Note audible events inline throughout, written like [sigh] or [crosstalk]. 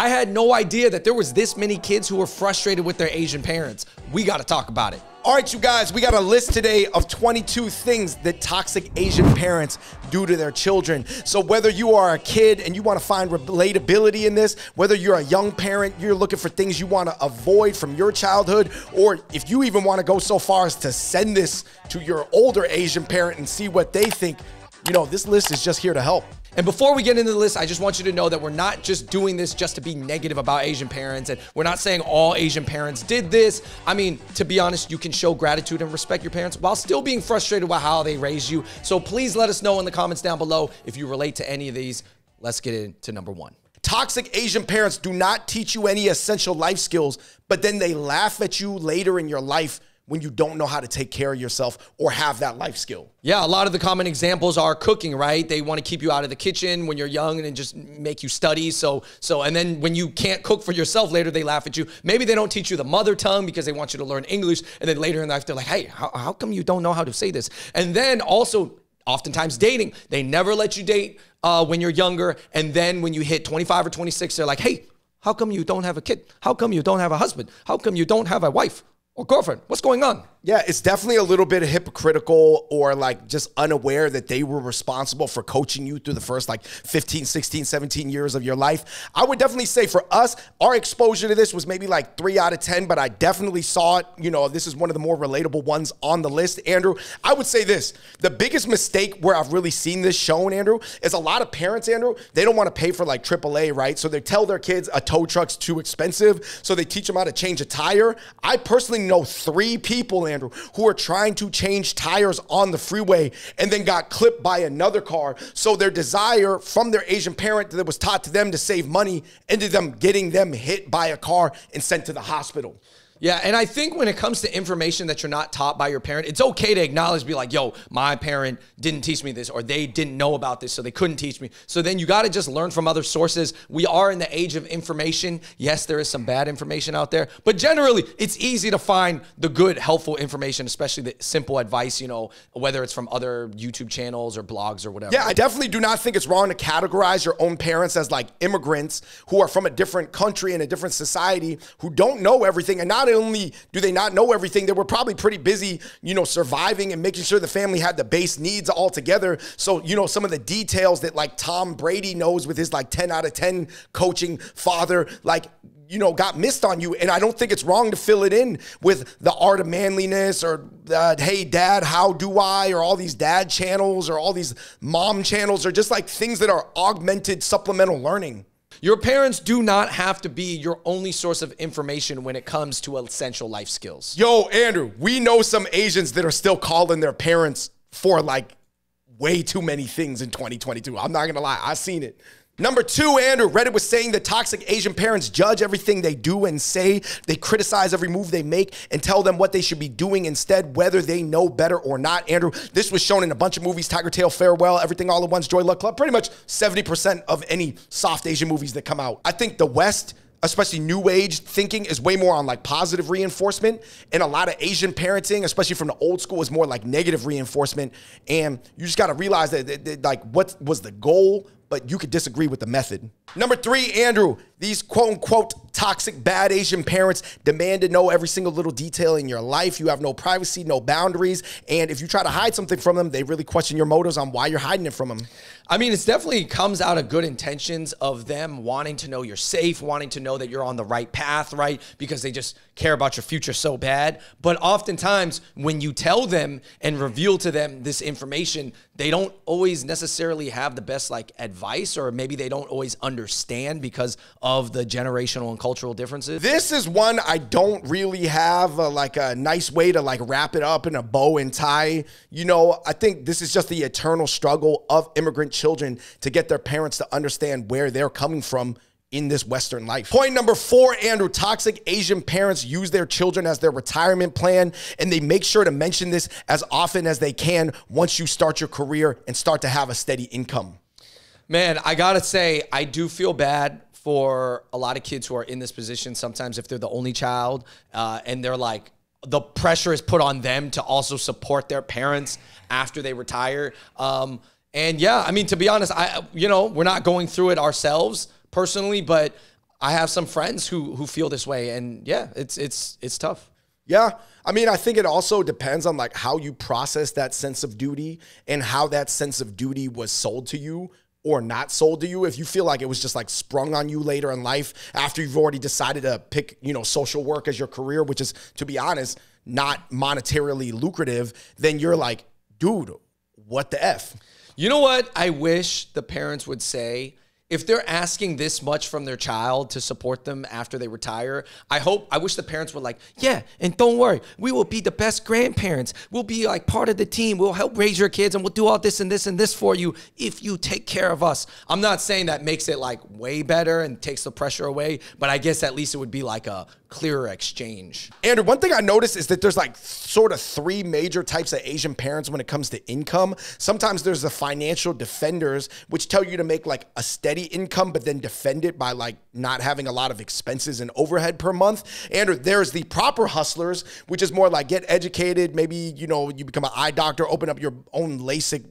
I had no idea that there was this many kids who were frustrated with their Asian parents. We got to talk about it. All right, you guys, we got a list today of 22 things that toxic Asian parents do to their children. So, whether you are a kid and you want to find relatability in this, whether you're a young parent, you're looking for things you want to avoid from your childhood, or if you even want to go so far as to send this to your older Asian parent and see what they think, you know, this list is just here to help. And before we get into the list, I just want you to know that we're not just doing this just to be negative about Asian parents, and we're not saying all Asian parents did this. I mean, to be honest, you can show gratitude and respect your parents while still being frustrated about how they raised you. So please let us know in the comments down below if you relate to any of these. Let's get into number one. Toxic Asian parents do not teach you any essential life skills, but then they laugh at you later in your life when you don't know how to take care of yourself or have that life skill. Yeah, a lot of the common examples are cooking, right? They want to keep you out of the kitchen when you're young and just make you study. So, so, and then when you can't cook for yourself later, they laugh at you. Maybe they don't teach you the mother tongue because they want you to learn English. And then later in life, they're like, hey, how, how come you don't know how to say this? And then also, oftentimes dating, they never let you date uh, when you're younger. And then when you hit 25 or 26, they're like, hey, how come you don't have a kid? How come you don't have a husband? How come you don't have a wife? Girlfriend. What's going on? Yeah, it's definitely a little bit hypocritical or like just unaware that they were responsible for coaching you through the first like 15, 16, 17 years of your life. I would definitely say for us, our exposure to this was maybe like three out of 10, but I definitely saw it. You know, this is one of the more relatable ones on the list. Andrew, I would say this the biggest mistake where I've really seen this shown, Andrew, is a lot of parents, Andrew, they don't want to pay for like AAA, right? So they tell their kids a tow truck's too expensive. So they teach them how to change a tire. I personally know three people, Andrew, who are trying to change tires on the freeway and then got clipped by another car. So their desire from their Asian parent that was taught to them to save money ended them getting them hit by a car and sent to the hospital. Yeah, and I think when it comes to information that you're not taught by your parent, it's okay to acknowledge, be like, yo, my parent didn't teach me this, or they didn't know about this, so they couldn't teach me. So then you got to just learn from other sources. We are in the age of information. Yes, there is some bad information out there, but generally, it's easy to find the good, helpful information, especially the simple advice, you know, whether it's from other YouTube channels or blogs or whatever. Yeah, I definitely do not think it's wrong to categorize your own parents as like immigrants who are from a different country and a different society who don't know everything and not only do they not know everything, they were probably pretty busy, you know, surviving and making sure the family had the base needs all together. So, you know, some of the details that like Tom Brady knows with his like 10 out of 10 coaching father, like, you know, got missed on you. And I don't think it's wrong to fill it in with the art of manliness or, uh, hey, dad, how do I? Or all these dad channels or all these mom channels or just like things that are augmented supplemental learning. Your parents do not have to be your only source of information when it comes to essential life skills. Yo, Andrew, we know some Asians that are still calling their parents for like way too many things in 2022. I'm not gonna lie, I've seen it. Number two, Andrew, Reddit was saying that toxic Asian parents judge everything they do and say. They criticize every move they make and tell them what they should be doing instead, whether they know better or not. Andrew, this was shown in a bunch of movies Tigertail, Farewell, Everything All at Once, Joy Luck Club, pretty much 70% of any soft Asian movies that come out. I think the West especially new age thinking is way more on like positive reinforcement and a lot of asian parenting especially from the old school is more like negative reinforcement and you just got to realize that, that, that, like what was the goal but you could disagree with the method. Number three, Andrew, these quote unquote toxic bad Asian parents demand to know every single little detail in your life. You have no privacy, no boundaries. And if you try to hide something from them, they really question your motives on why you're hiding it from them. I mean, it's definitely comes out of good intentions of them wanting to know you're safe, wanting to know that you're on the right path, right? Because they just care about your future so bad. But oftentimes, when you tell them and reveal to them this information, they don't always necessarily have the best like advice, or maybe they don't always understand because of the generational and cultural differences. This is one I don't really have a, like a nice way to like wrap it up in a bow and tie. You know, I think this is just the eternal struggle of immigrant children to get their parents to understand where they're coming from in this Western life. Point number four, Andrew, toxic Asian parents use their children as their retirement plan, and they make sure to mention this as often as they can once you start your career and start to have a steady income. Man, I gotta say, I do feel bad for a lot of kids who are in this position. Sometimes, if they're the only child, uh, and they're like, the pressure is put on them to also support their parents after they retire. Um, and yeah, I mean, to be honest, I you know we're not going through it ourselves personally, but I have some friends who who feel this way, and yeah, it's it's it's tough. Yeah. I mean, I think it also depends on like how you process that sense of duty and how that sense of duty was sold to you or not sold to you. If you feel like it was just like sprung on you later in life after you've already decided to pick, you know, social work as your career, which is to be honest, not monetarily lucrative, then you're like, dude, what the F? You know what I wish the parents would say? If they're asking this much from their child to support them after they retire, I hope, I wish the parents were like, yeah, and don't worry, we will be the best grandparents. We'll be like part of the team. We'll help raise your kids and we'll do all this and this and this for you if you take care of us. I'm not saying that makes it like way better and takes the pressure away, but I guess at least it would be like a clearer exchange. Andrew, one thing I noticed is that there's like sort of three major types of Asian parents when it comes to income. Sometimes there's the financial defenders, which tell you to make like a steady income, but then defend it by like not having a lot of expenses and overhead per month. Andrew, there's the proper hustlers, which is more like get educated. Maybe, you know, you become an eye doctor, open up your own LASIK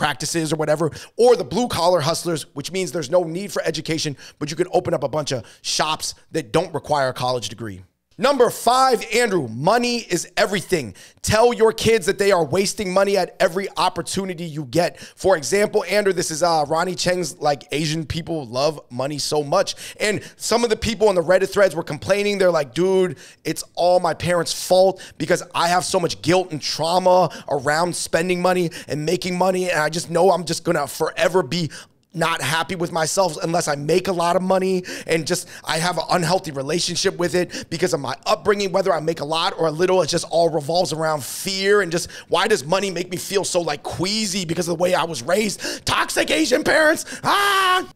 practices or whatever, or the blue collar hustlers, which means there's no need for education, but you can open up a bunch of shops that don't require a college degree. Number five, Andrew, money is everything. Tell your kids that they are wasting money at every opportunity you get. For example, Andrew, this is uh, Ronny Chieng's like Asian people love money so much. And some of the people on the Reddit threads were complaining. They're like, dude, it's all my parents' fault because I have so much guilt and trauma around spending money and making money. And I just know I'm just gonna forever be not happy with myself unless I make a lot of money and just I have an unhealthy relationship with it because of my upbringing, whether I make a lot or a little, it just all revolves around fear and just why does money make me feel so like queasy because of the way I was raised? Toxic Asian parents. Ah!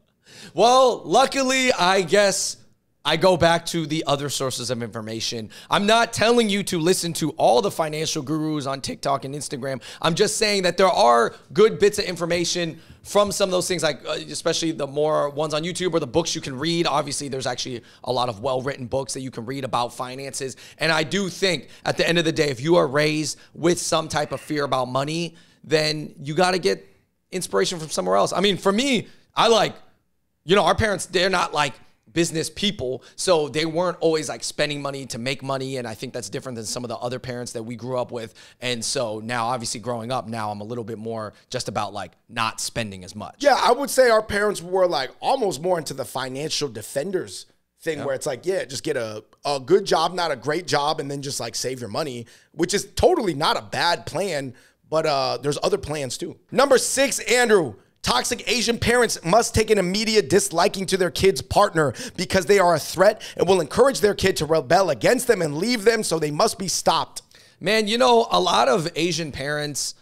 Well, luckily, I guess I go back to the other sources of information. I'm not telling you to listen to all the financial gurus on TikTok and Instagram. I'm just saying that there are good bits of information from some of those things, like uh, especially the more ones on YouTube or the books you can read. Obviously, there's actually a lot of well written books that you can read about finances. And I do think at the end of the day, if you are raised with some type of fear about money, then you got to get inspiration from somewhere else. I mean, for me, I like, you know, our parents, they're not like, business people. So they weren't always like spending money to make money. And I think that's different than some of the other parents that we grew up with. And so now, obviously, growing up, now I'm a little bit more just about like not spending as much. Yeah, I would say our parents were like almost more into the financial defenders thing where it's like, yeah, just get a, a good job, not a great job, and then just like save your money, which is totally not a bad plan. But uh, there's other plans too. Number six, Andrew. Toxic Asian parents must take an immediate disliking to their kid's partner because they are a threat and will encourage their kid to rebel against them and leave them, so they must be stopped. Man, you know, a lot of Asian parents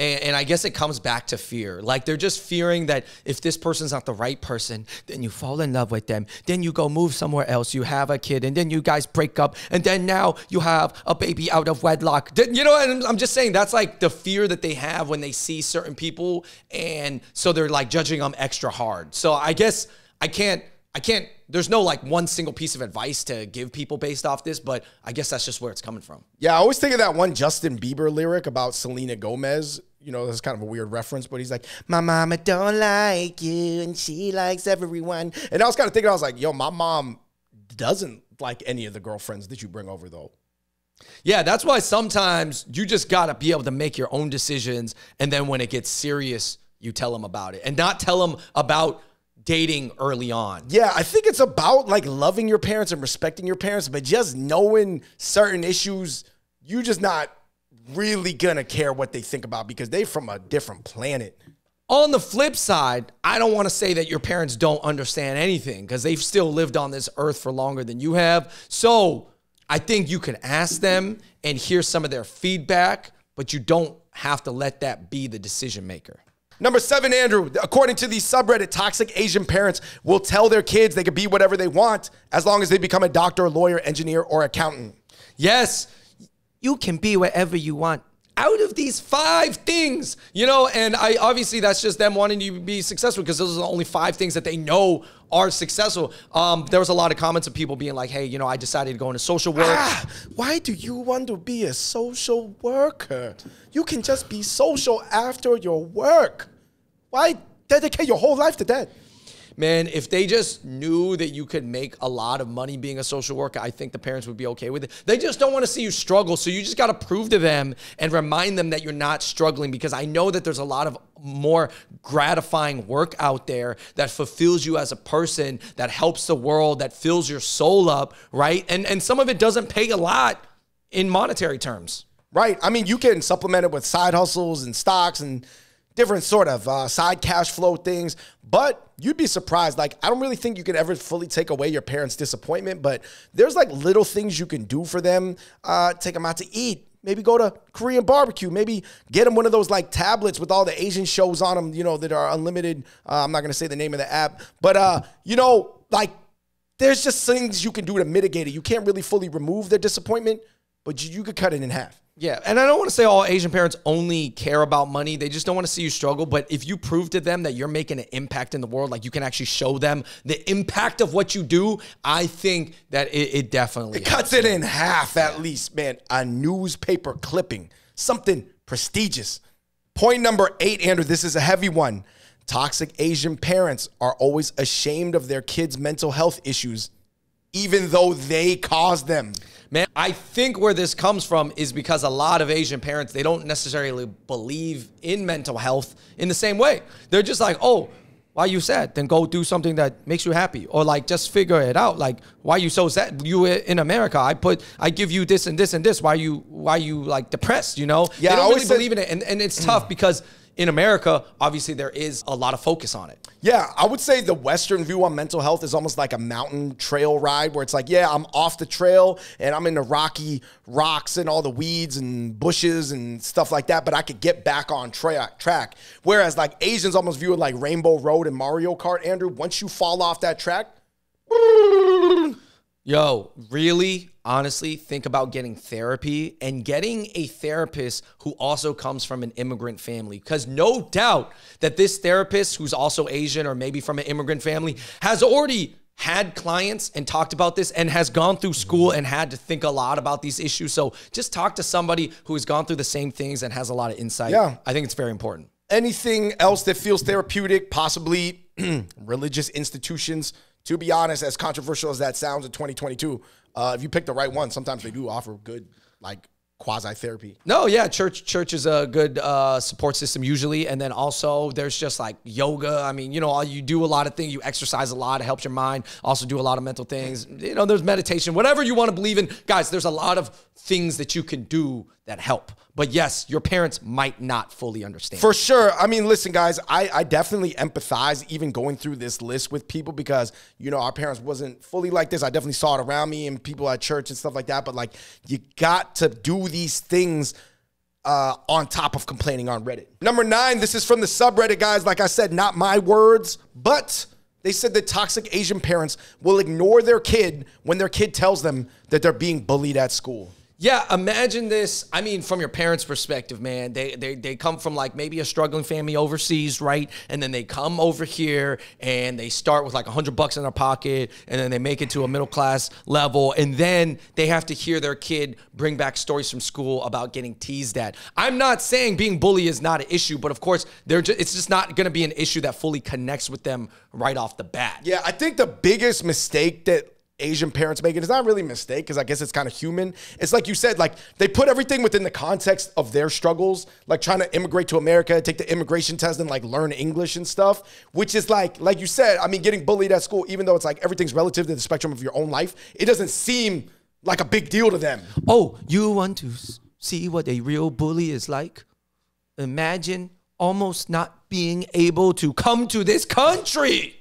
and, and, I guess it comes back to fear. Like they're just fearing that if this person's not the right person, then you fall in love with them. Then you go move somewhere else. You have a kid, and then you guys break up, and then now you have a baby out of wedlock. You know, and I'm just saying that's like the fear that they have when they see certain people, and so they're like judging them extra hard. So I guess I can't. I can't, there's no like one single piece of advice to give people based off this, but I guess that's just where it's coming from. Yeah, I always think of that one Justin Bieber lyric about Selena Gomez you know, that's kind of a weird reference, but he's like, My mama don't like you and she likes everyone. And I was kind of thinking, I was like, yo, my mom doesn't like any of the girlfriends that you bring over though. Yeah, that's why sometimes you just got to be able to make your own decisions. And then when it gets serious, you tell them about it and not tell them about dating early on. Yeah, I think it's about like loving your parents and respecting your parents, but just knowing certain issues, you just not really gonna care what they think about because they're from a different planet. On the flip side, I don't want to say that your parents don't understand anything because they've still lived on this earth for longer than you have. So I think you can ask them and hear some of their feedback, but you don't have to let that be the decision maker. Number seven, Andrew, according to the subreddit, toxic Asian parents will tell their kids they can be whatever they want as long as they become a doctor, lawyer, engineer, or accountant. Yes, you can be wherever you want out of these five things, you know, and I obviously that's just them wanting you to be successful because those are the only five things that they know are successful. Um, there was a lot of comments of people being like, "Hey, you know, I decided to go into social work." Ah, why do you want to be a social worker? You can just be social after your work. Why dedicate your whole life to that? Man, if they just knew that you could make a lot of money being a social worker, I think the parents would be okay with it. They just don't want to see you struggle. So you just got to prove to them and remind them that you're not struggling because I know that there's a lot of more gratifying work out there that fulfills you as a person, that helps the world, that fills your soul up, right? And and some of it doesn't pay a lot in monetary terms. Right. I mean, you can supplement it with side hustles and stocks and different sort of uh, side cash flow things. But you'd be surprised. Like, I don't really think you can ever fully take away your parents' disappointment, but there's like little things you can do for them. Uh, take them out to eat. Maybe go to Korean barbecue. Maybe get them one of those like tablets with all the Asian shows on them, you know, that are unlimited. Uh, I'm not going to say the name of the app, but, uh, you know, like there's just things you can do to mitigate it. You can't really fully remove their disappointment, but you, you could cut it in half. Yeah, and I don't want to say all Asian parents only care about money. They just don't want to see you struggle. But if you prove to them that you're making an impact in the world, like you can actually show them the impact of what you do, I think that it, it definitely it cuts it in half at least, man. A newspaper clipping, something prestigious. Point number eight, Andrew. This is a heavy one. Toxic Asian parents are always ashamed of their kids' mental health issues, even though they caused them. Man, I think where this comes from is because a lot of Asian parents, they don't necessarily believe in mental health in the same way. They're just like, oh, why you sad? Then go do something that makes you happy, or like just figure it out. Like why you so sad? You in America? I put I give you this and this and this. Why you why you like depressed? You know? Yeah, they don't I really always said- believe in it, and and it's tough mm. because in America, obviously there is a lot of focus on it. Yeah, I would say the Western view on mental health is almost like a mountain trail ride where it's like, yeah, I'm off the trail and I'm in the rocky rocks and all the weeds and bushes and stuff like that, but I could get back on tra- track. Whereas like Asians almost view it like Rainbow Road and Mario Kart, Andrew. Once you fall off that track, Yo, really, honestly, think about getting therapy and getting a therapist who also comes from an immigrant family. Because no doubt that this therapist, who's also Asian or maybe from an immigrant family, has already had clients and talked about this and has gone through school and had to think a lot about these issues. So just talk to somebody who has gone through the same things and has a lot of insight. Yeah. I think it's very important. anything else that feels therapeutic, possibly [clears throat] religious institutions. To be honest, as controversial as that sounds in 2022, uh, if you pick the right one, sometimes they do offer good, like quasi therapy. No, yeah, church church is a good uh, support system usually, and then also there's just like yoga. I mean, you know, you do a lot of things. You exercise a lot. It helps your mind. Also, do a lot of mental things. You know, there's meditation. Whatever you want to believe in, guys. There's a lot of things that you can do that help. But yes, your parents might not fully understand. For sure. I mean, listen, guys, I, I definitely empathize even going through this list with people because, you know, our parents wasn't fully like this. I definitely saw it around me and people at church and stuff like that. But like, you got to do these things uh, on top of complaining on Reddit. Number nine, this is from the subreddit, guys. Like I said, not my words, but they said that toxic Asian parents will ignore their kid when their kid tells them that they're being bullied at school. Yeah, imagine this. I mean, from your parents' perspective, man, they, they they come from like maybe a struggling family overseas, right? And then they come over here and they start with like a hundred bucks in their pocket, and then they make it to a middle class level, and then they have to hear their kid bring back stories from school about getting teased at. I'm not saying being bully is not an issue, but of course, they're just, it's just not going to be an issue that fully connects with them right off the bat. Yeah, I think the biggest mistake that Asian parents make, and it's not really a mistake because I guess it's kind of human. It's like you said, like they put everything within the context of their struggles, like trying to immigrate to America, take the immigration test, and like learn English and stuff, which is like, like you said, I mean, getting bullied at school, even though it's like everything's relative to the spectrum of your own life, it doesn't seem like a big deal to them. Oh, you want to see what a real bully is like? Imagine almost not being able to come to this country.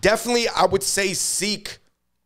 definitely I would say seek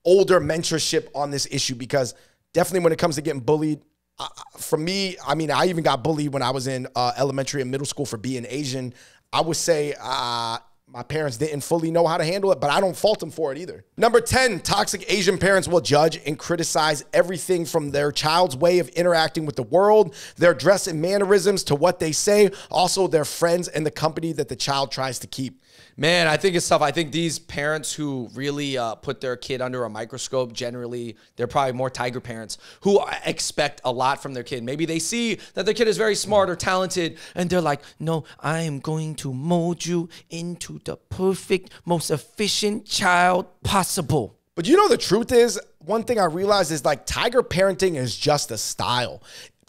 older mentorship on this issue because definitely when it comes to getting bullied, uh, for me, I mean, I even got bullied when I was in uh, elementary and middle school for being Asian. I would say uh, my parents didn't fully know how to handle it, but I don't fault them for it either. Number 10, toxic Asian parents will judge and criticize everything from their child's way of interacting with the world, their dress and mannerisms, to what they say, also their friends and the company that the child tries to keep. Man, I think it's tough. I think these parents who really uh, put their kid under a microscope, generally, they're probably more tiger parents who expect a lot from their kid. Maybe they see that their kid is very smart or talented, and they're like, no, I am going to mold you into the perfect, most efficient child possible. But you know, the truth is, one thing I realized is like tiger parenting is just a style.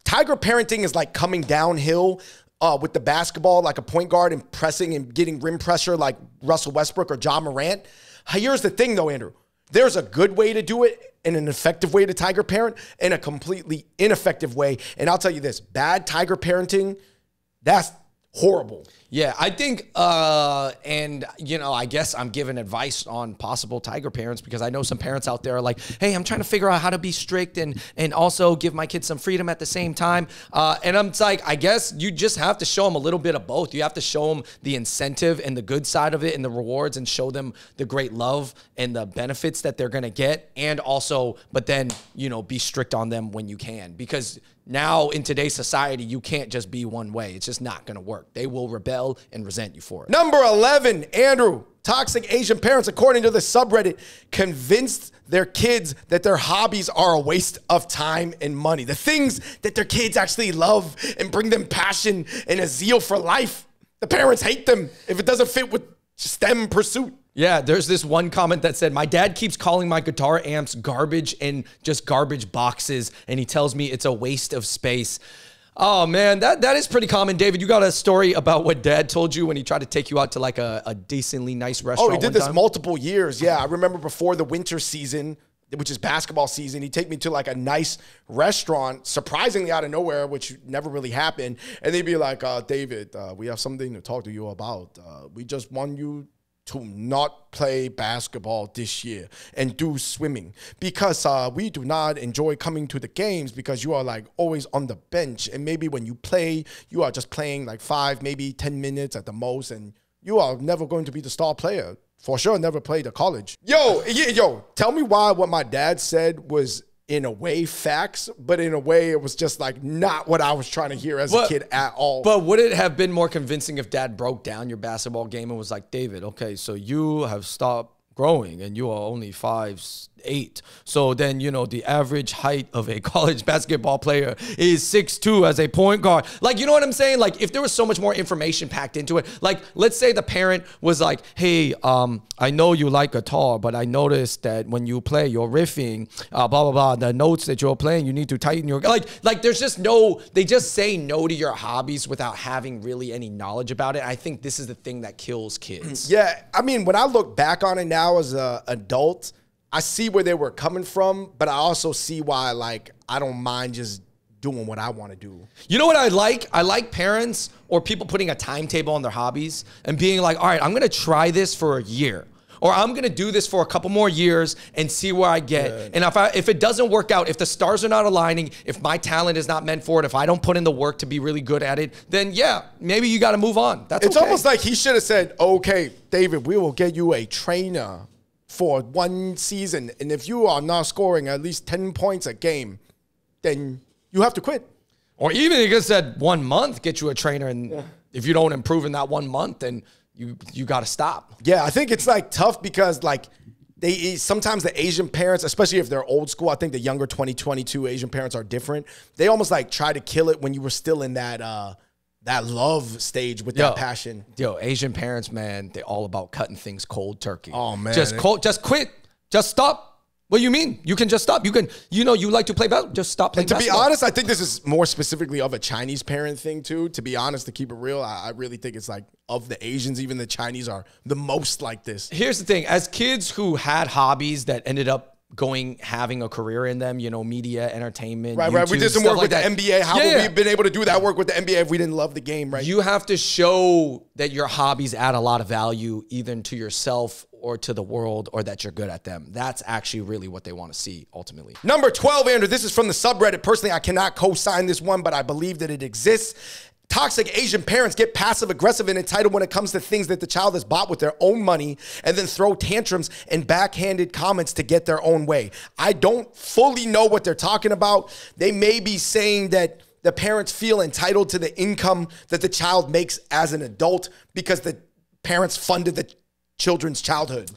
Tiger parenting is like coming downhill uh, with the basketball, like a point guard and pressing and getting rim pressure like Russell Westbrook or Ja Morant. Here's the thing though, Andrew. There's a good way to do it and an effective way to tiger parent and a completely ineffective way. And I'll tell you this bad tiger parenting, that's horrible. Yeah, I think, uh, and you know, I guess I'm giving advice on possible tiger parents because I know some parents out there are like, "Hey, I'm trying to figure out how to be strict and and also give my kids some freedom at the same time." Uh, and I'm like, I guess you just have to show them a little bit of both. You have to show them the incentive and the good side of it and the rewards, and show them the great love and the benefits that they're gonna get, and also, but then you know, be strict on them when you can because now in today's society, you can't just be one way. It's just not gonna work. They will rebel rebel and resent you for it. Number 11, Andrew. Toxic Asian parents, according to the subreddit, convinced their kids that their hobbies are a waste of time and money. The things that their kids actually love and bring them passion and a zeal for life. The parents hate them if it doesn't fit with STEM pursuit. Yeah, there's this one comment that said, My dad keeps calling my guitar amps garbage and just garbage boxes, and he tells me it's a waste of space. Oh man, that that is pretty common. David, you got a story about what Dad told you when he tried to take you out to like a, a decently nice restaurant. Oh, he did this time? multiple years. Yeah, I remember before the winter season, which is basketball season, he'd take me to like a nice restaurant, surprisingly out of nowhere, which never really happened. And they'd be like, uh, David, uh, we have something to talk to you about. Uh, we just want you to not play basketball this year and do swimming. Because uh, we do not enjoy coming to the games because you are like always on the bench. And maybe when you play you are just playing like five maybe 10 minutes at the most and you are never going to be the star player. For sure never played at college. Yo yo tell me why what my dad said was in a way facts, but in a way it was just like not what I was trying to hear as but, a kid at all. But would it have been more convincing if dad broke down your basketball game and was like, David, okay, so you have stopped growing and you are only five eight. So then, you know, the average height of a [laughs] college basketball player is six two as a point guard. Like, you know what I'm saying? Like, if there was so much more information packed into it, like, let's say the parent was like, hey, um, I know you like guitar, but I noticed that when you play, you're riffing, uh, blah, blah, blah, the notes that you're playing, you need to tighten your, like, like, there's just no, they just say no to your hobbies without having really any knowledge about it. I think this is the thing that kills kids. [clears throat] Yeah. I mean, when I look back on it now as an adult, I see where they were coming from, but I also see why like I don't mind just doing what I want to do. You know what I like? I like parents or people putting a timetable on their hobbies and being like, all right, I'm gonna try this for a year. Or I'm gonna do this for a couple more years and see where I get. Yeah. And if I if it doesn't work out, if the stars are not aligning, if my talent is not meant for it, if I don't put in the work to be really good at it, then yeah, maybe you got to move on. That's it's okay. almost like he should have said, "Okay, David, we will get you a trainer for one season, and if you are not scoring at least 10 points a game, then you have to quit. Or even you just said one month, get you a trainer, and yeah. if you don't improve in that one month, then you you got to stop. Yeah, I think it's like tough because like they sometimes the Asian parents, especially if they're old school, I think the younger 2022 Asian parents are different. They almost like try to kill it when you were still in that uh that love stage with yo, that passion. Yo, Asian parents, man, they're all about cutting things cold turkey. Oh man, just cold, just quit, just stop. What do you mean? You can just stop. You can, you know, you like to play basketball. Just stop playing. And to basketball. be honest, I think this is more specifically of a Chinese parent thing too. To be honest, to keep it real, I, I really think it's like of the Asians, even the Chinese are the most like this. Here's the thing: as kids who had hobbies that ended up going having a career in them, you know, media, entertainment. Right, YouTube, right. We did some work like with that. the NBA. How yeah. would we been able to do that work with the NBA if we didn't love the game, right? You have to show that your hobbies add a lot of value either to yourself or to the world or that you're good at them. That's actually really what they want to see ultimately. Number 12, Andrew, this is from the subreddit. Personally, I cannot co-sign this one, but I believe that it exists. Toxic Asian parents get passive aggressive and entitled when it comes to things that the child has bought with their own money and then throw tantrums and backhanded comments to get their own way. I don't fully know what they're talking about. They may be saying that the parents feel entitled to the income that the child makes as an adult because the parents funded the children's childhood.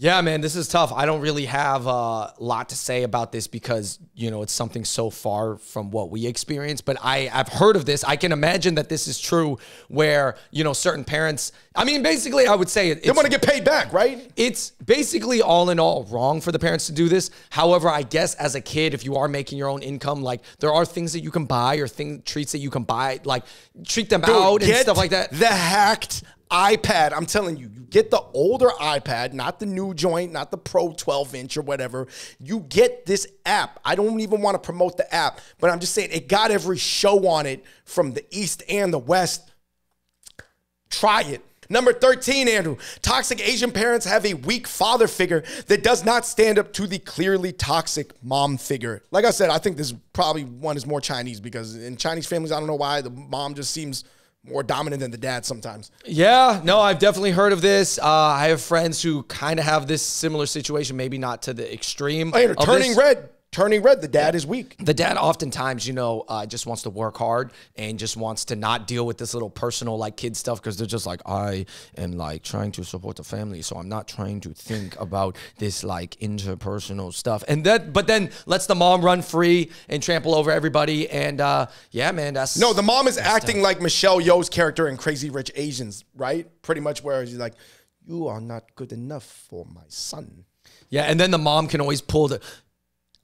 Yeah, man, this is tough. I don't really have a lot to say about this because, you know, it's something so far from what we experience. But I, I've heard of this. I can imagine that this is true where, you know, certain parents, I mean, basically, I would say it, They want to get paid back, right? it's basically all in all wrong for the parents to do this. However, I guess as a kid, if you are making your own income, like there are things that you can buy or thing treats that you can buy, like treat them out and stuff like that. The hacked iPad. I'm telling you, you get the older iPad, not the new joint, not the Pro 12 inch or whatever. You get this app. I don't even want to promote the app, but I'm just saying it got every show on it from the East and the West. Try it. Number 13, Andrew. Toxic Asian parents have a weak father figure that does not stand up to the clearly toxic mom figure. Like I said, I think this probably one is more Chinese because in Chinese families, I don't know why, the mom just seems more dominant than the dad sometimes. Yeah, no, I've definitely heard of this. Uh, I have friends who kind of have this similar situation, maybe not to the extreme. Andrew, of turning this. red. Turning red, the dad is weak. The dad oftentimes, you know, uh, just wants to work hard and just wants to not deal with this little personal, like kid stuff because they're just like, I am like trying to support the family, so I'm not trying to think about this like interpersonal stuff. And that, but then lets the mom run free and trample over everybody. And uh, yeah, man, that's No, the mom is acting like Michelle Yeoh's character in Crazy Rich Asians, right? Pretty much where she's like, You are not good enough for my son. Yeah, and then the mom can always pull the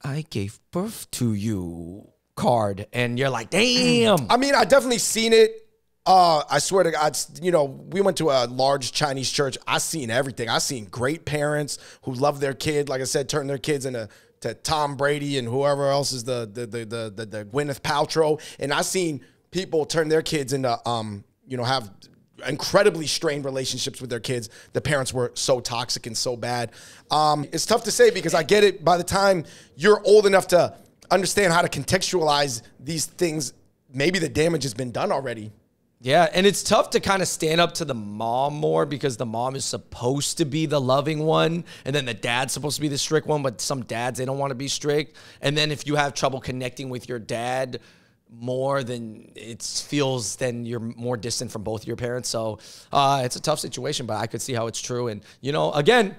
I gave birth to you card and you're like, "Damn." I mean, I definitely seen it. Uh, I swear to God, you know, we went to a large Chinese church. I seen everything. I seen great parents who love their kid. Like I said, turn their kids into to Tom Brady and whoever else is the the the the the, the Gwyneth Paltrow. And I seen people turn their kids into um, you know, have incredibly strained relationships with their kids. The parents were so toxic and so bad. Um, it's tough to say because I get it. By the time you're old enough to understand how to contextualize these things, maybe the damage has been done already. Yeah, and it's tough to kind of stand up to the mom more because the mom is supposed to be the loving one, and then the dad's supposed to be the strict one. But some dads they don't want to be strict, and then if you have trouble connecting with your dad more, than it feels then you're more distant from both your parents. So uh, it's a tough situation, but I could see how it's true. And you know, again,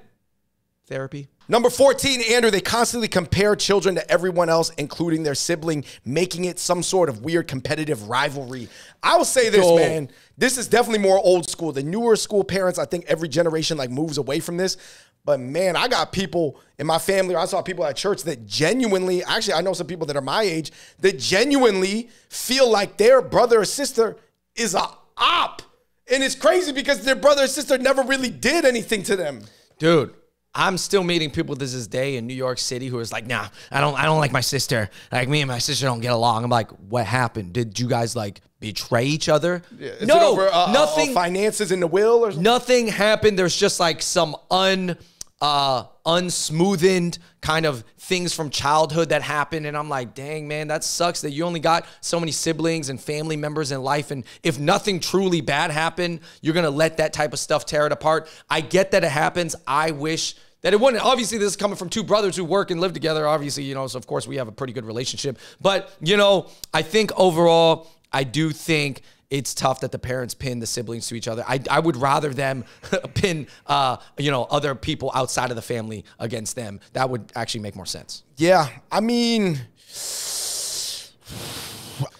therapy. Number 14, Andrew, they constantly compare children to everyone else, including their sibling, making it some sort of weird competitive rivalry. I will say this, Yo. man. This is definitely more old school. The newer school parents, I think every generation like moves away from this. But man, I got people in my family, or I saw people at church that genuinely, actually, I know some people that are my age that genuinely feel like their brother or sister is a op. And it's crazy because their brother or sister never really did anything to them. Dude, I'm still meeting people to this day in New York City who is like, nah, I don't I don't like my sister. Like me and my sister don't get along. I'm like, what happened? Did you guys like betray each other? It no, over, uh, nothing. uh, finances in the will or something? nothing happened. There's just like some un uh unsmoothened kind of things from childhood that happened and I'm like, "Dang, man, that sucks that you only got so many siblings and family members in life and if nothing truly bad happened, you're going to let that type of stuff tear it apart." I get that it happens. I wish that it wouldn't. Obviously, this is coming from two brothers who work and live together. Obviously, you know, so of course we have a pretty good relationship. But, you know, I think overall, I do think it's tough that the parents pin the siblings to each other. I, I would rather them [laughs] pin, uh, you know, other people outside of the family against them. That would actually make more sense. Yeah, I mean,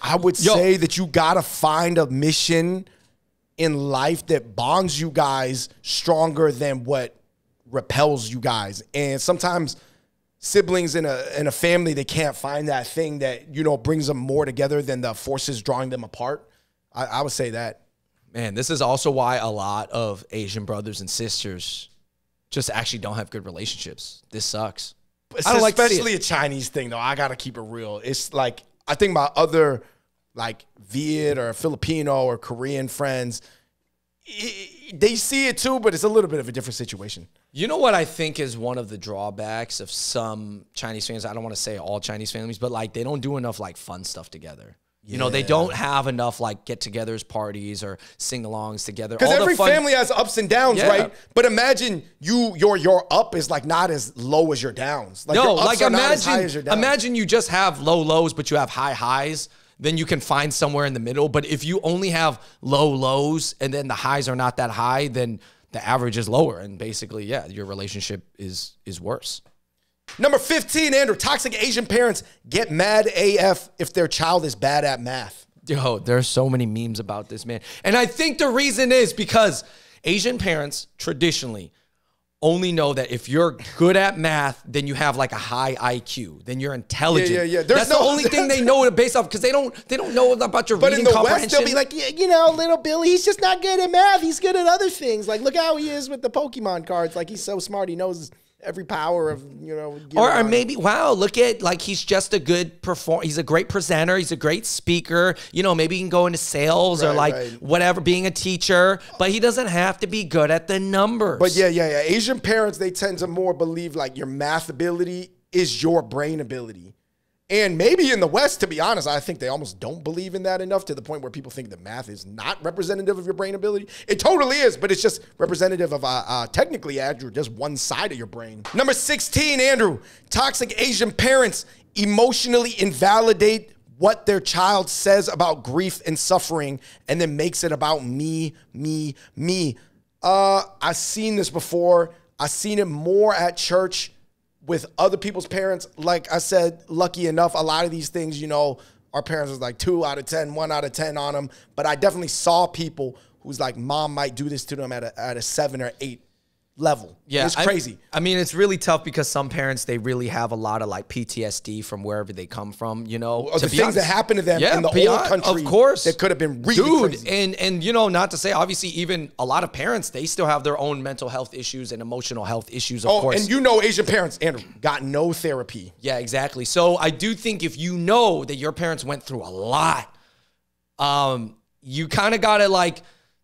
I would Yo. say that you gotta find a mission in life that bonds you guys stronger than what repels you guys. And sometimes siblings in a in a family they can't find that thing that you know brings them more together than the forces drawing them apart. I, I would say that. Man, this is also why a lot of Asian brothers and sisters just actually don't have good relationships. This sucks. I don't like especially a Chinese thing though. I gotta keep it real. It's like I think my other like Viet or Filipino or Korean friends, they see it too, but it's a little bit of a different situation. You know what I think is one of the drawbacks of some Chinese families? I don't want to say all Chinese families, but like they don't do enough like fun stuff together. You know, they don't have enough like get-togethers, parties, or sing-alongs together. Because every family has ups and downs, Yeah. right? But imagine you your your up is like not as low as your downs. Like no, like are not as high imagine, as downs. imagine you just have low lows, but you have high highs. Then you can find somewhere in the middle. But if you only have low lows and then the highs are not that high, then the average is lower. And basically, yeah, your relationship is is worse. Number 15, Andrew, toxic Asian parents get mad AF if their child is bad at math. Yo, there are so many memes about this, man. And I think the reason is because Asian parents traditionally only know that if you're good at math, then you have like a high IQ, then you're intelligent. Yeah, yeah, yeah. There's That's no- the only thing they [laughs] know based off because they don't they don't know about your But in reading the West, they'll be like, yeah, you know, little Billy, he's just not good at math. He's good at other things. Like, look how he is with the Pokemon cards. Like, he's so smart. He knows every power of, you know. or, or maybe wow, look at like he's just a good perform. He's a great presenter. He's a great speaker. You know, maybe he can go into sales or like right. whatever, being a teacher. But he doesn't have to be good at the numbers. But yeah, yeah, yeah. Asian parents, they tend to more believe like your math ability is your brain ability. And maybe in the West, to be honest, I think they almost don't believe in that enough to the point where people think that math is not representative of your brain ability. It totally is, but it's just representative of, uh, uh, technically, Andrew, just one side of your brain. Number 16, Andrew, toxic Asian parents emotionally invalidate what their child says about grief and suffering and then makes it about me, me, me. Uh, I've seen this before. I've seen it more at church with other people's parents. Like I said, lucky enough, a lot of these things, you know, our parents was like two out of 10, one out of 10 on them. But I definitely saw people who's like, mom might do this to them at a, at a seven or eight level. Yeah, It's crazy. I, mean, it's really tough because some parents they really have a lot of like PTSD from wherever they come from. You know, Or the things that honest. happened to them Yeah, in the be old country. of course, That could have been really dude. crazy. And and you know, not to say obviously, even a lot of parents they still have their own mental health issues and emotional health issues. Of Oh, course, and you know Asian parents, Andrew, got no therapy. Yeah, exactly. So I do think if you know that your parents went through a lot, um, you kind of gotta like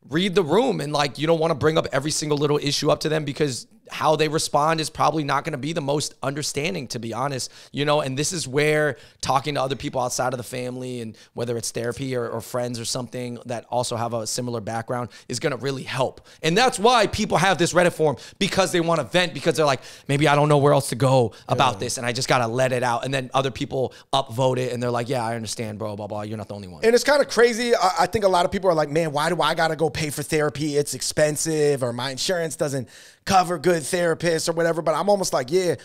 read the room and like you don't want to bring up every single little issue up to them because how they respond is probably not going to be the most understanding to be honest you know and this is where talking to other people outside of the family and whether it's therapy or, or friends or something that also have a similar background is going to really help and that's why people have this reddit form because they want to vent because they're like maybe i don't know where else to go about this and i just got to let it out and then other people upvote it and they're like yeah i understand bro blah blah you're not the only one And it's kind of crazy. I, I think a lot of people are like, man, why do I got to go pay for therapy? It's expensive, or my insurance doesn't cover good therapists, or whatever. But I'm almost like, yeah,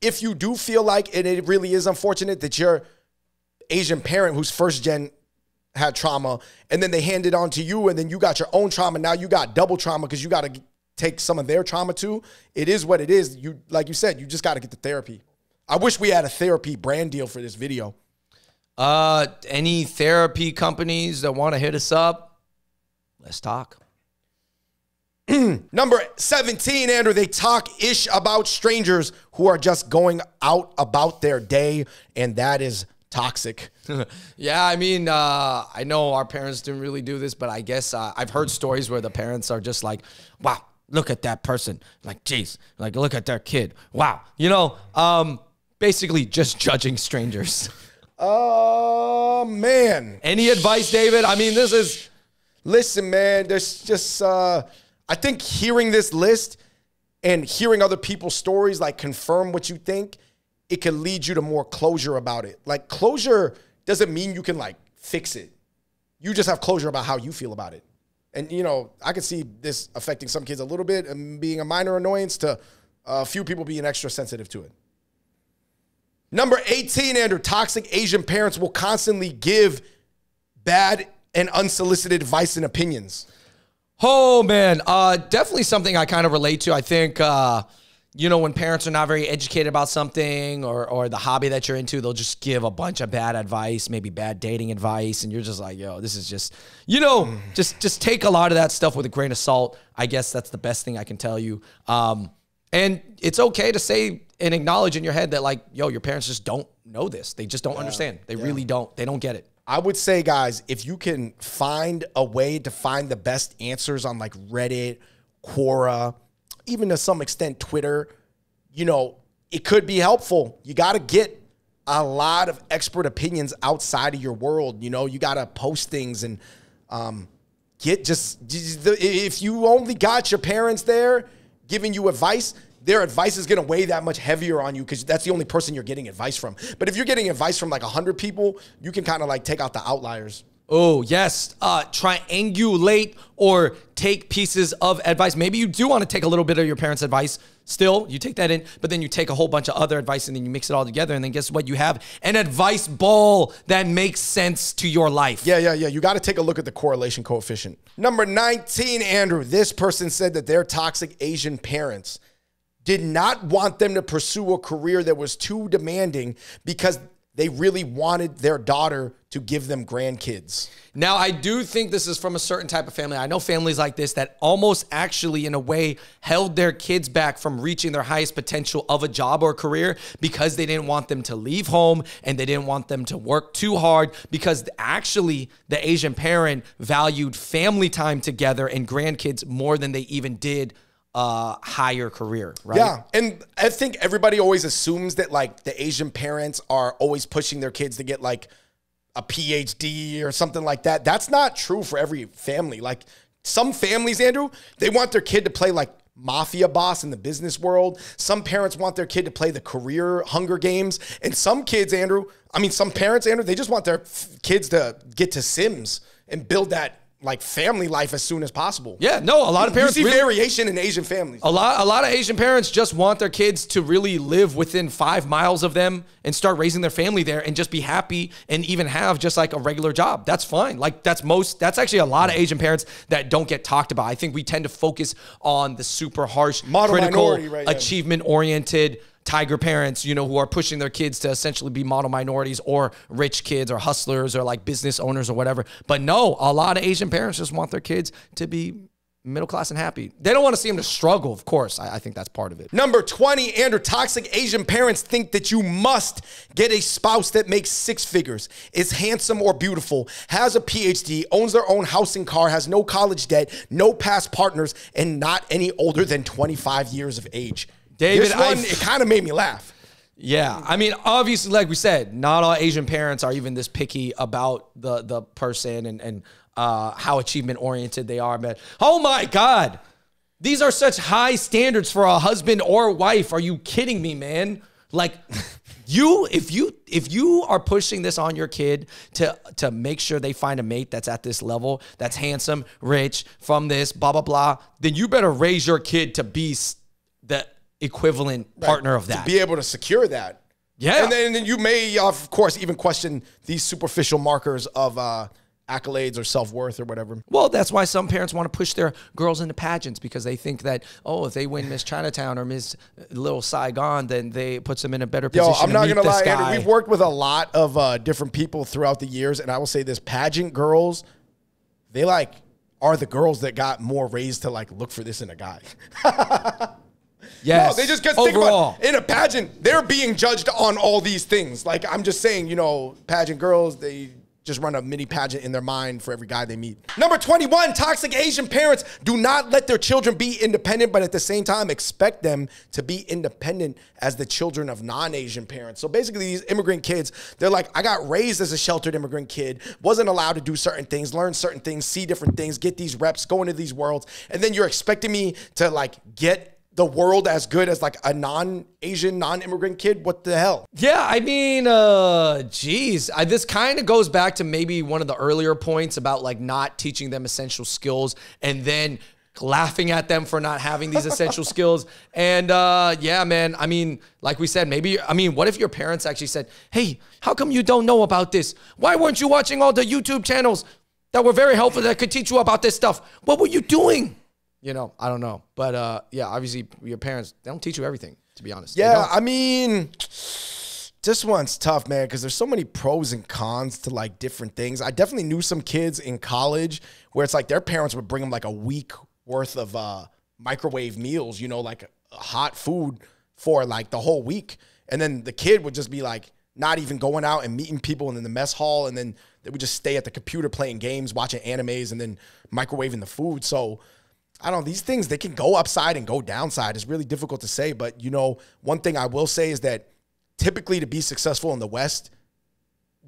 if you do feel like, and it really is unfortunate that your Asian parent who's first gen had trauma, and then they hand it on to you, and then you got your own trauma. Now you got double trauma because you got to take some of their trauma too. It is what it is. You, like you said, you just got to get the therapy. I wish we had a therapy brand deal for this video. uh any therapy companies that want to hit us up let's talk [clears throat] Number 17, Andrew, they talk ish about strangers who are just going out about their day, and that is toxic. [laughs] Yeah, I mean, uh, I know our parents didn't really do this, but I guess uh, I've heard stories where the parents are just like, "Wow, look at that person!" Like, "Geez, like look at their kid." Wow, you know, um, basically just judging strangers. [laughs] Oh, man. Any advice, David? I mean, this is Listen, man, there's just, uh, I think hearing this list and hearing other people's stories like confirm what you think, it can lead you to more closure about it. Like, closure doesn't mean you can like fix it. You just have closure about how you feel about it. And, you know, I could see this affecting some kids a little bit and being a minor annoyance to a few people being extra sensitive to it. Number 18, Andrew, toxic Asian parents will constantly give bad and unsolicited advice and opinions. Oh man, uh, definitely something I kind of relate to. I think uh, you know when parents are not very educated about something or or the hobby that you're into, they'll just give a bunch of bad advice, maybe bad dating advice, and you're just like, yo, this is just you know, just just take a lot of that stuff with a grain of salt. I guess that's the best thing I can tell you. Um, and it's okay to say and acknowledge in your head that like, yo, your parents just don't know this. They just don't understand. They really don't. They don't get it. I would say, guys, if you can find a way to find the best answers on like Reddit, Quora, even to some extent Twitter, you know, it could be helpful. You got to get a lot of expert opinions outside of your world. You know, you got to post things and um, get just, if you only got your parents there giving you advice, their advice is going to weigh that much heavier on you because that's the only person you're getting advice from. But if you're getting advice from like 100 people, you can kind of like take out the outliers. Oh, yes. Uh, triangulate or take pieces of advice. Maybe you do want to take a little bit of your parents' advice. Still, you take that in, but then you take a whole bunch of other advice and then you mix it all together. And then guess what? You have an advice ball that makes sense to your life. Yeah, yeah, yeah. You got to take a look at the correlation coefficient. Number 19, Andrew. This person said that their toxic Asian parents did not want them to pursue a career that was too demanding because they really wanted their daughter to give them grandkids. Now, I do think this is from a certain type of family. I know families like this that almost actually, in a way, held their kids back from reaching their highest potential of a job or career because they didn't want them to leave home and they didn't want them to work too hard because actually the Asian parent valued family time together and grandkids more than they even did a higher career, right? Yeah. And I think everybody always assumes that like the Asian parents are always pushing their kids to get like a PhD or something like that. That's not true for every family. Like some families, Andrew, they want their kid to play like mafia boss in the business world. Some parents want their kid to play the career Hunger Games. And some kids, Andrew, I mean, some parents, Andrew, they just want their kids to get to Sims and build that like family life as soon as possible. Yeah, no, a lot of parents you see really- variation in Asian families. A lot, a lot of Asian parents just want their kids to really live within five miles of them and start raising their family there and just be happy and even have just like a regular job. That's fine. Like that's most, that's actually a lot of Asian parents that don't get talked about. I think we tend to focus on the super harsh, Model critical, right, yeah. achievement oriented tiger parents, you know, who are pushing their kids to essentially be model minorities or rich kids or hustlers or like business owners or whatever. But no, a lot of Asian parents just want their kids to be middle class and happy. They don't want to see them to struggle, of course. I, I think that's part of it. Number 20, Andrew, toxic Asian parents think that you must get a spouse that makes six figures, is handsome or beautiful, has a PhD, owns their own house and car, has no college debt, no past partners, and not any older than 25 years of age. David, this one, I've- it kind of made me laugh. Yeah, I mean, obviously, like we said, not all Asian parents are even this picky about the the person and and uh, how achievement oriented they are. But oh my God, these are such high standards for a husband or wife. Are you kidding me, man? Like. [laughs] You, if you, if you are pushing this on your kid to to make sure they find a mate that's at this level, that's handsome, rich, from this, blah blah blah, then you better raise your kid to be equivalent partner of that. To Be able to secure that. Yeah. And then, and then you may, of course, even question these superficial markers of uh, accolades or self worth or whatever. Well, that's why some parents want to push their girls into pageants because they think that oh, if they win Miss Chinatown or Miss Little Saigon, then they puts them in a better position. Yo. I'm to not gonna this lie, Andrew. We've worked with a lot of uh, different people throughout the years, and I will say this: pageant girls, they like are the girls that got more raised to like look for this in a guy. [laughs] yes, No, they just because think about in a pageant, they're being judged on all these things. Like I'm just saying, you know, pageant girls, they just run a mini pageant in their mind for every guy they meet. Number 21, toxic Asian parents do not let their children be independent, but at the same time expect them to be independent as the children of non-Asian parents. So basically, these immigrant kids, they're like, I got raised as a sheltered immigrant kid, wasn't allowed to do certain things, learn certain things, see different things, get these reps, go into these worlds, and then you're expecting me to like get the world as good as like a non-Asian, non-immigrant kid? What the hell? Yeah, I mean, uh, geez, I, this kind of goes back to maybe one of the earlier points about like not teaching them essential skills and then laughing at them for not having these essential [laughs] skills. And uh, yeah, man, I mean, like we said, maybe, I mean, what if your parents actually said, hey, how come you don't know about this? Why weren't you watching all the YouTube channels that were very helpful that could teach you about this stuff? What were you doing? You know, I don't know. But uh, yeah, obviously, your parents, they don't teach you everything, to be honest. Yeah. I mean, this one's tough, man, because there's so many pros and cons to like different things. I definitely knew some kids in college where it's like their parents would bring them like a week worth of uh, microwave meals, you know, like hot food for like the whole week. And then the kid would just be like not even going out and meeting people in the mess hall. And then they would just stay at the computer playing games, watching animes, and then microwaving the food. So I don't know, these things, they can go upside and go downside. It's really difficult to say. But, you know, one thing I will say is that typically to be successful in the West,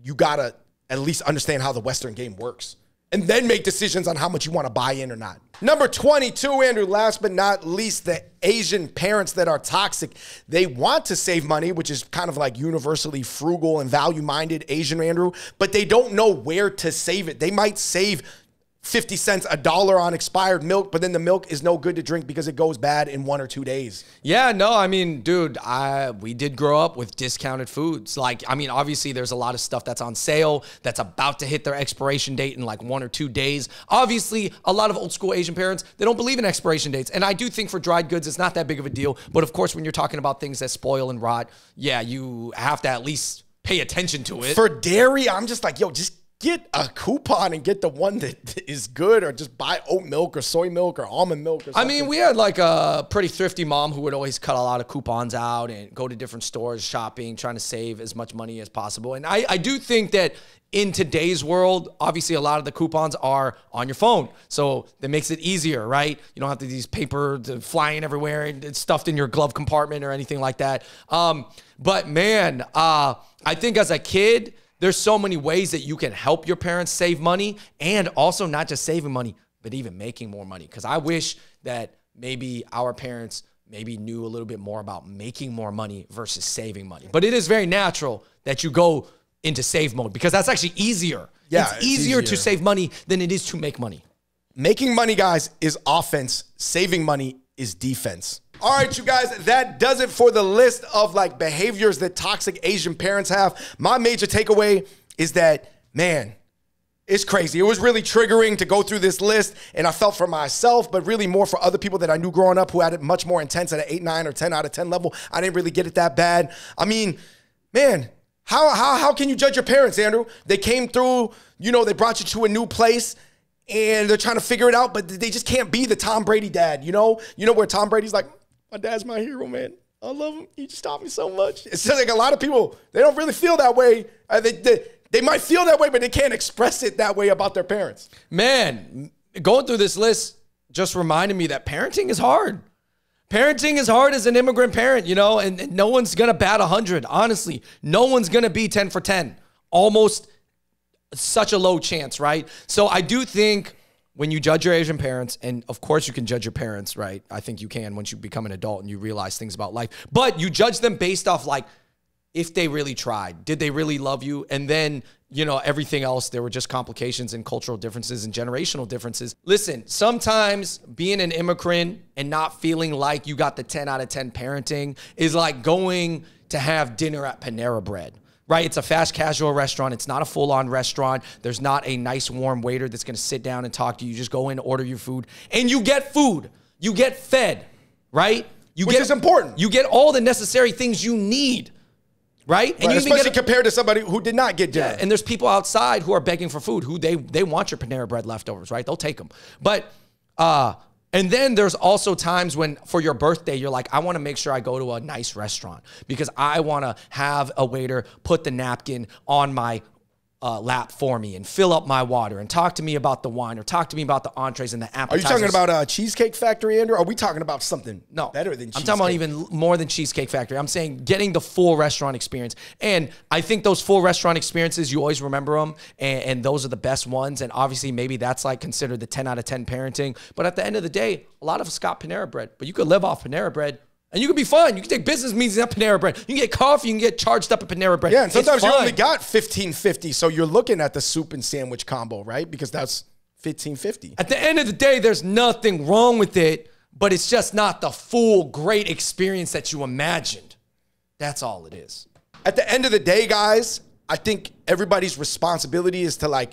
you got to at least understand how the Western game works. and then make decisions on how much you want to buy in or not. Number 22, Andrew, last but not least, the Asian parents that are toxic. They want to save money, which is kind of like universally frugal and value minded Asian, Andrew, but they don't know where to save it. They might save 50 cents, a dollar on expired milk, but then the milk is no good to drink because it goes bad in one or two days. Yeah, no, I mean, dude, I we did grow up with discounted foods. Like, I mean, obviously there's a lot of stuff that's on sale that's about to hit their expiration date in like one or two days. Obviously, a lot of old school Asian parents, they don't believe in expiration dates. And I do think for dried goods it's not that big of a deal, but of course when you're talking about things that spoil and rot, yeah, you have to at least pay attention to it. For dairy, I'm just like, yo, just get a coupon and get the one that [laughs] is good or just buy oat milk or soy milk or almond milk or something. I mean, we had like a pretty thrifty mom who would always cut a lot of coupons out and go to different stores shopping, trying to save as much money as possible. And I, I do think that in today's world, obviously a lot of the coupons are on your phone. So that makes it easier, right? You don't have to these paper flying everywhere and it's stuffed in your glove compartment or anything like that. Um, but man, uh, I think as a kid, there's so many ways that you can help your parents save money and also not just saving money, but even making more money. Because I wish that maybe our parents maybe knew a little bit more about making more money versus saving money. But it is very natural that you go into save mode because that's actually easier. Yeah, it's, it's easier, easier to save money than it is to make money. Making money, guys, is offense. Saving money is defense. All right, you guys, that does it for the list of like behaviors that toxic Asian parents have. My major takeaway is that, man, it's crazy. It was really triggering to go through this list, and I felt for myself, but really more for other people that I knew growing up who had it much more intense at an 8, 9, or 10 out of 10 level. I didn't really get it that bad. I mean, man, how, how, how can you judge your parents, Andrew? They came through, you know, they brought you to a new place and they're trying to figure it out, but they just can't be the Tom Brady dad, you know? You know where Tom Brady's like, my dad's my hero, man. I love him. He just taught me so much. It's like a lot of people, they don't really feel that way. Uh, they, they, they might feel that way, but they can't express it that way about their parents. Man, going through this list just reminded me that parenting is hard. Parenting is hard as an immigrant parent, you know, and, and no one's going to bat 100. Honestly, no one's going to be 10 for 10. Almost such a low chance, right? So I do think when you judge your Asian parents, and of course you can judge your parents, right? I think you can once you become an adult and you realize things about life. But you judge them based off like if they really tried, did they really love you? And then, you know, everything else, there were just complications and cultural differences and generational differences. Listen, sometimes being an immigrant and not feeling like you got the 10 out of 10 parenting is like going to have dinner at Panera Bread right? It's a fast casual restaurant. It's not a full on restaurant. There's not a nice warm waiter that's going to sit down and talk to you. You just go in, order your food, and you get food. You get fed, right? You Which get, is important. You get all the necessary things you need. Right? And right, you especially get, compared to somebody who did not get dinner. Yeah, and there's people outside who are begging for food who they they want your Panera bread leftovers, right? They'll take them. But uh and then there's also times when for your birthday, you're like, I want to make sure I go to a nice restaurant because I want to have a waiter put the napkin on my uh, lap for me and fill up my water and talk to me about the wine or talk to me about the entrees and the appetizers. Are you talking about a uh, Cheesecake Factory, Andrew? Or are we talking about something no, better than I'm talking about even more than Cheesecake Factory. I'm saying getting the full restaurant experience. And I think those full restaurant experiences, you always remember them, and, and those are the best ones. And obviously, maybe that's like considered the 10 out of 10 parenting. But at the end of the day, a lot of us got Panera Bread, but you could live off Panera Bread and you can be fine. You can take business meetings at Panera Bread. You can get coffee. You can get charged up at Panera Bread. Yeah, and sometimes you only got fifteen fifty, so you're looking at the soup and sandwich combo, right? Because that's fifteen fifty. At the end of the day, there's nothing wrong with it, but it's just not the full great experience that you imagined. That's all it is. At the end of the day, guys, I think everybody's responsibility is to like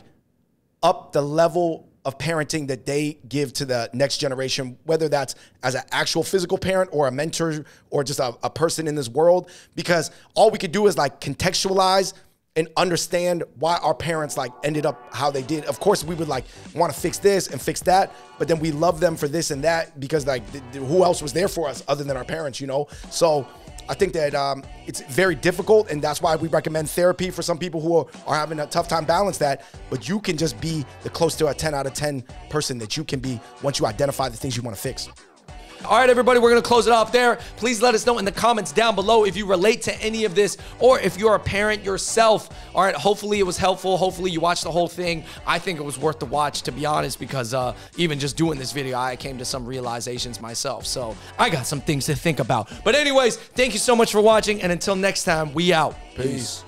up the level of parenting that they give to the next generation, whether that's as an actual physical parent or a mentor or just a, a person in this world, because all we could do is like contextualize and understand why our parents like ended up how they did. Of course, we would like want to fix this and fix that, but then we love them for this and that because like who else was there for us other than our parents, you know? So I think that um, it's very difficult, and that's why we recommend therapy for some people who are, are, having a tough time balance that. But you can just be the close to a 10 out of 10 person that you can be once you identify the things you want to fix. All right, everybody, we're going to close it off there. Please let us know in the comments down below if you relate to any of this or if you're a parent yourself. All right, hopefully it was helpful. Hopefully you watched the whole thing. I think it was worth the watch, to be honest, because uh, even just doing this video, I came to some realizations myself. So I got some things to think about. But, anyways, thank you so much for watching. And until next time, we out. Peace.